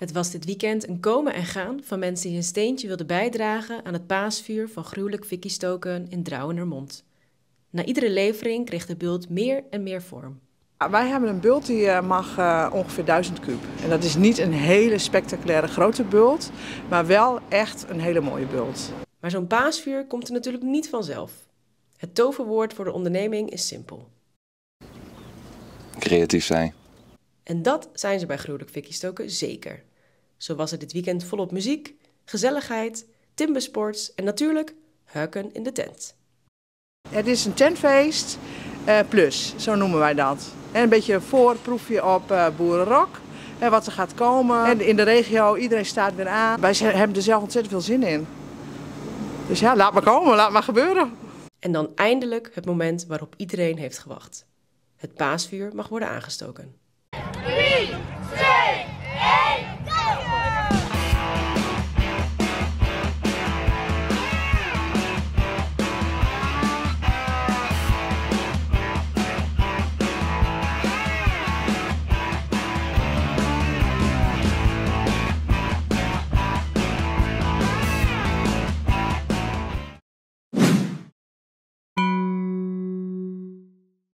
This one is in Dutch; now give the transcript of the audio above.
Het was dit weekend een komen en gaan van mensen die een steentje wilden bijdragen aan het paasvuur van gruwelijk Vicky Stoken in Drouwenermond. Na iedere levering kreeg de bult meer en meer vorm. Wij hebben een bult die eh, mag uh, ongeveer 1000 kub. En dat is niet een hele spectaculaire grote bult, maar wel echt een hele mooie bult. Maar zo'n paasvuur komt er natuurlijk niet vanzelf. Het toverwoord voor de onderneming is simpel. Creatief zijn. En dat zijn ze bij Gruwelijk Vicky Stoken zeker. Zo was het dit weekend volop muziek, gezelligheid, timbersports en natuurlijk huiken in de tent. Het is een tentfeest uh, plus, zo noemen wij dat. En een beetje een voorproefje op uh, Boerenrock. En wat er gaat komen. En in de regio, iedereen staat weer aan. Wij hebben er zelf ontzettend veel zin in. Dus ja, laat maar komen, laat maar gebeuren. En dan eindelijk het moment waarop iedereen heeft gewacht. Het paasvuur mag worden aangestoken. 3,